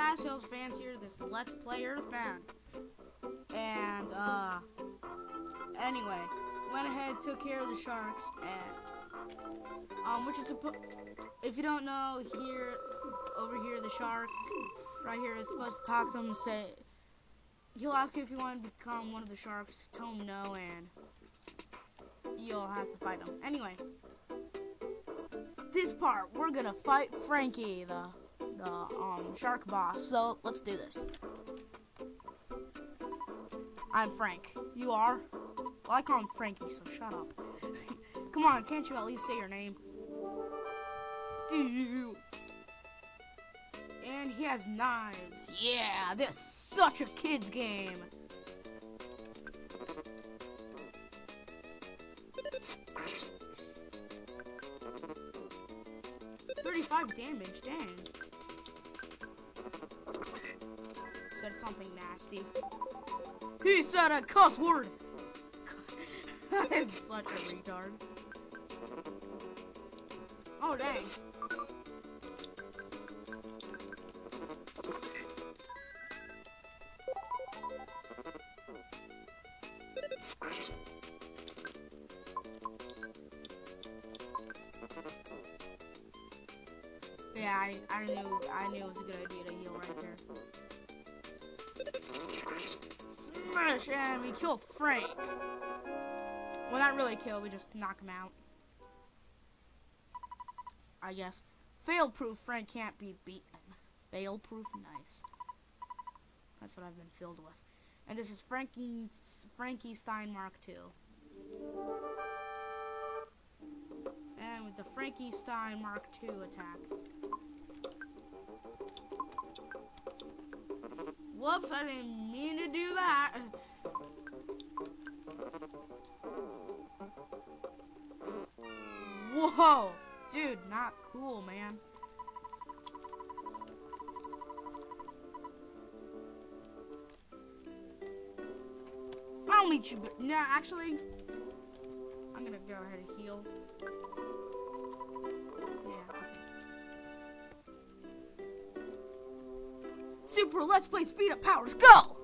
guys, Hills fans here. This is Let's Play Earthbound. And, uh, anyway, went ahead, took care of the sharks, and, um, which is, suppo- if you don't know, here, over here, the shark, right here, is supposed to talk to him and say, he'll ask you if you want to become one of the sharks, tell him no, and you'll have to fight him. Anyway, this part, we're gonna fight Frankie, the the um, shark boss. So let's do this. I'm Frank. You are? Well, I call him Frankie, so shut up. Come on, can't you at least say your name? And he has knives. Yeah, this is such a kid's game. Thirty-five damage, dang. Said something nasty. He said a cuss word. I'm such a retard. Oh dang. Yeah, I, I knew I knew it was a good idea to heal right there. Smash and we kill Frank. Well, not really kill, we just knock him out. I guess. Fail-proof Frank can't be beaten. Fail-proof, nice. That's what I've been filled with. And this is Frankie, Frankystein Mark II. And with the Frankystein Mark II attack. Whoops, I didn't mean to do that. Whoa! Dude, not cool, man. I'll meet you, but no, actually, I'm gonna go ahead and heal. Super Let's Play Speed Up Powers, go!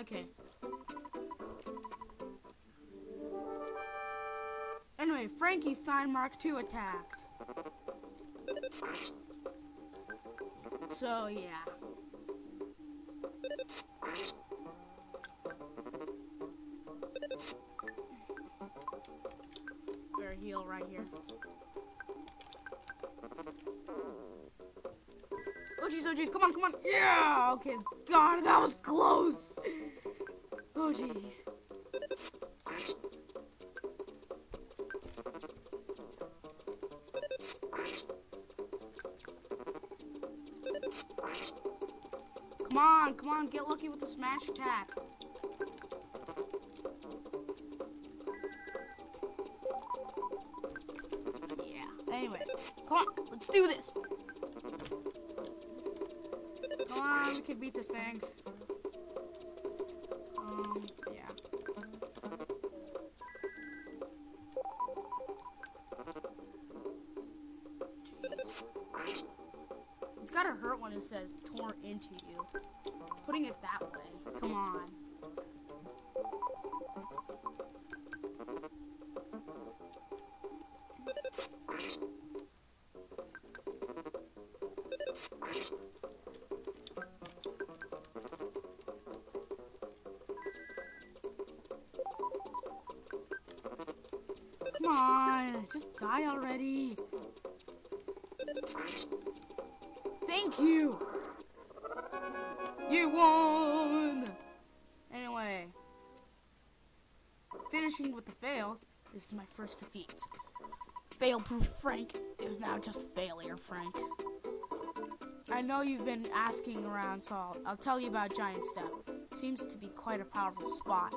Okay. Anyway, Frankystein Mark II attacked. So, yeah. Better heal right here. Oh jeez, oh jeez, come on, come on. Yeah, okay. God, that was close. Oh jeez. Come on, come on, get lucky with the smash attack. Yeah, anyway, come on, let's do this. Come on, we can beat this thing. Says tore into you. Putting it that way. Come on. Come on, just die already. Thank you. You won. Anyway, finishing with the fail. This is my first defeat. Fail-proof Frank is now just failure Frank. I know you've been asking around, so I'll, I'll tell you about Giant Step. Seems to be quite a powerful spot.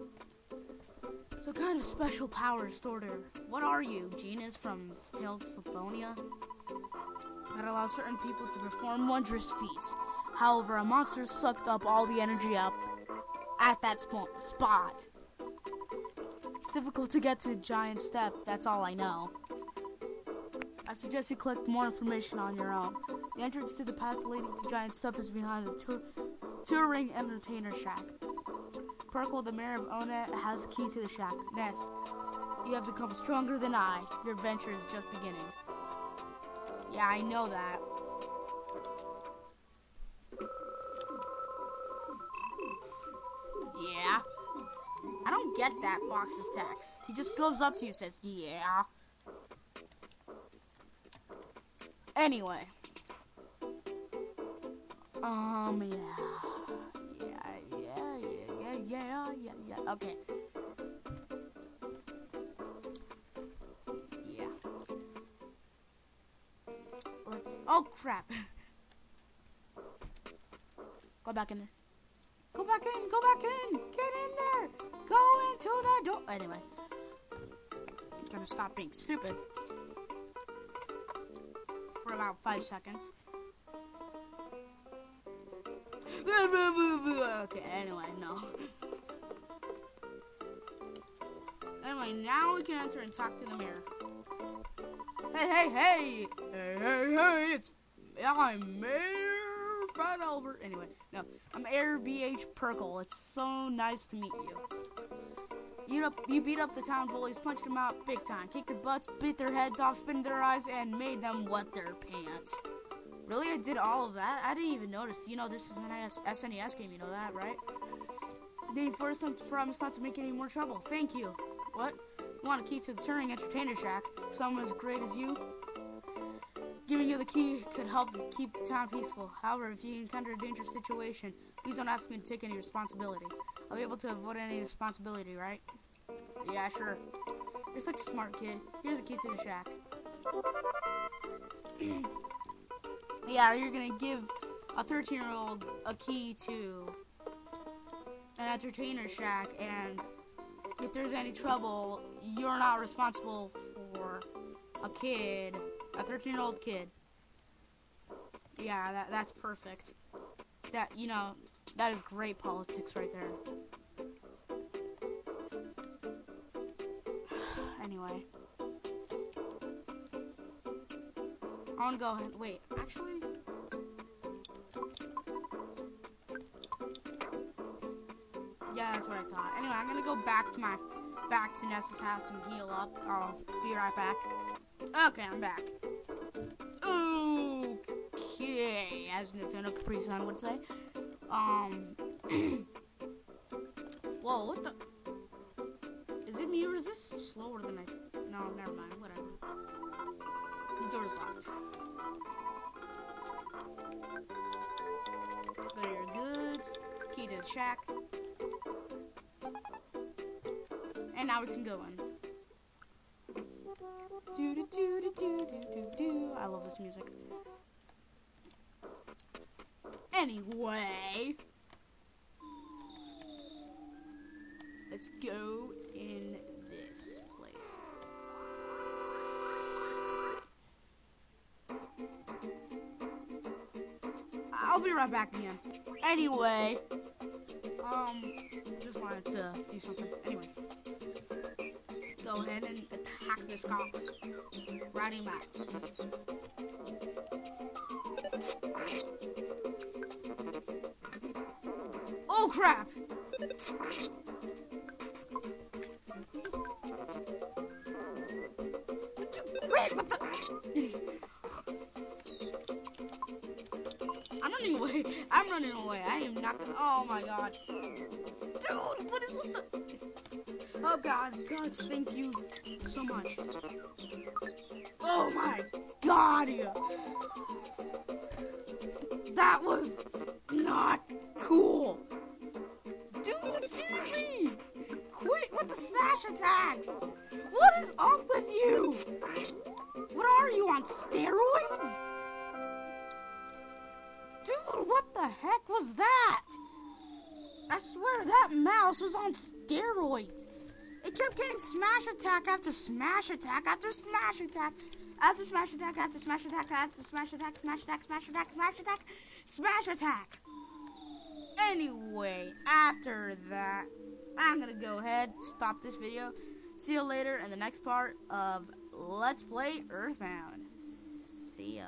So kind of special powers, sort of. What are you? Genis from Tales of Symphonia? That allows certain people to perform wondrous feats. However, a monster sucked up all the energy up at that sp- spot. It's difficult to get to the Giant Step, that's all I know. I suggest you collect more information on your own. The entrance to the path leading to Giant Step is behind the tour- Touring Entertainer Shack. Pirkle, the mayor of Onett, has a key to the shack. Ness, you have become stronger than I. Your adventure is just beginning. Yeah, I know that. Yeah. I don't get that box of text. He just goes up to you and says, yeah. Anyway. Um, yeah. Yeah, yeah, yeah, yeah, yeah, yeah, yeah. Okay. Oh, crap. Go back in there. Go back in, go back in, get in there, go into the door. Anyway, I'm gonna stop being stupid for about five seconds. Okay, anyway, no. Anyway, now we can enter and talk to the mirror. Hey, hey, hey! Hey, hey! It's I'm Mayor Fred Albert. Anyway, no, I'm Air BH Pirkle. It's so nice to meet you. You up, you beat up the town bullies, punched them out big time, kicked their butts, beat their heads off, in their eyes, and made them wet their pants. Really, I did all of that? I didn't even notice. You know, this is an SNES game. You know that, right? They first time promised not to make any more trouble. Thank you. What? You want a key to the Turing Entertainer Shack? Someone as great as you? Giving you the key could help keep the town peaceful. However, if you encounter a dangerous situation, please don't ask me to take any responsibility. I'll be able to avoid any responsibility, right? Yeah, sure. You're such a smart kid. Here's the key to the shack. yeah, you're gonna give a 13 year old a key to an entertainer shack, and if there's any trouble, you're not responsible for a kid, a 13 year old kid. Yeah, that that's perfect. That you know, that is great politics right there. anyway. I want to go ahead. Wait, actually. Yeah, that's what I thought. Anyway, I'm gonna go back to my back to Ness's house and heal up. I'll be right back. Okay, I'm back. As Nintendo Capri Sun would say. Um. Whoa, what the? Is it me or is this slower than I? No, never mind. Whatever. The door's locked. There your goods. Key to the shack. And now we can go in. Do do do do do do do. I love this music. Anyway, let's go in this place. I'll be right back again. Anyway, um, just wanted to do something. Anyway, go ahead and attack this cop. Rowdy Max. Crap! Wait, what the? I'm running away. I'm running away. I am not gonna. Oh my god. Dude, what is with the. Oh god, gods, thank you so much. Oh my god. That was not cool easy! Quit with the smash attacks! What is up with you? What are you, on steroids? Dude, what the heck was that? I swear that mouse was on steroids. It kept getting smash attack after smash attack after smash attack after smash attack after smash attack after smash attack smash attack smash attack smash attack smash attack. Smash attack. Anyway, after that, I'm gonna go ahead stop this video. See you later in the next part of Let's Play Earthbound. See ya.